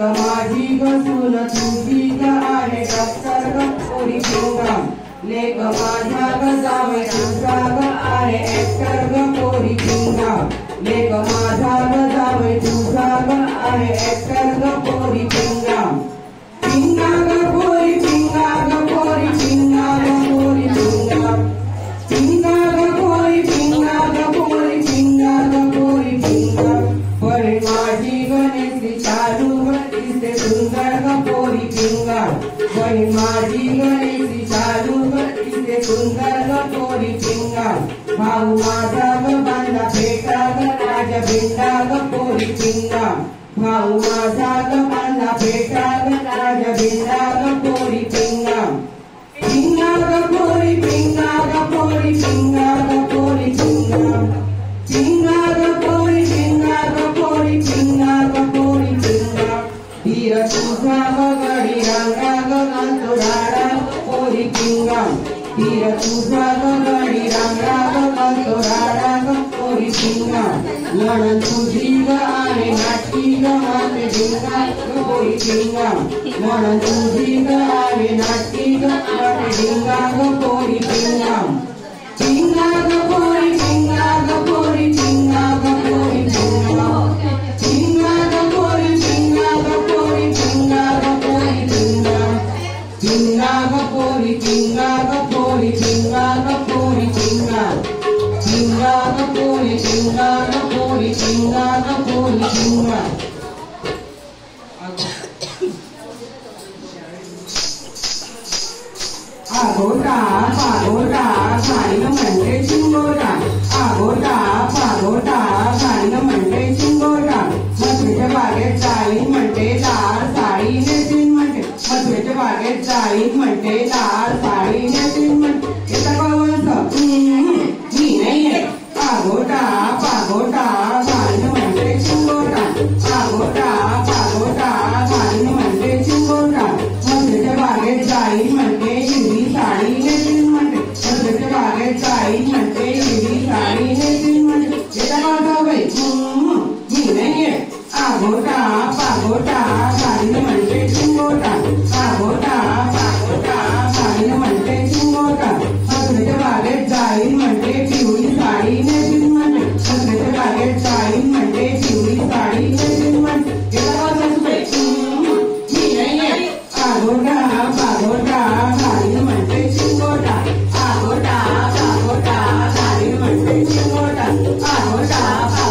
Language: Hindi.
माझी गसून तुझी ग आहे डॉक्टर ग पोरी लेक माझा ग जावे तुझा ग आहे ऍक्टर ग पोरी लेक माझा ग जावे तुझा ग आहे ऍक्टर ग पोरी दिसते सुंदर गपोरी पोरी पिंगा परे माझी गणेशी चालू दिसते सुंदर गपोरी पोरी पिंगा भाऊ माझा ग बांधा पेटा ग राजा बिंडा ग पोरी पिंगा भाऊ माझा ग बांधा पेटा ग राजा बिंडा ग पोरी धीर तुझा ग गडी रांगा ग घालतो राडा पोरी पिंगा धीर तुझा ग गडी रांगा ग घालतो राडा ग पोरी पिंगा म्हणून तुझी ग आहे नाटी ग माते पोरी पिंगा ग पोरी पिंगा आगोटा पागोटा खाईन म्हणते चिंगोटा आगोटा पागोटा खाईन म्हणते चिंगोटा मथुरेच्या बागेत जाईन म्हणते लाल साडी नेसीन म्हणते मथुरेच्या बागेत जाईन म्हणते लाल साडी बागेत जाईन म्हणते हिरवी साडी नेसीन म्हणते येता का जावई 啊，你们上。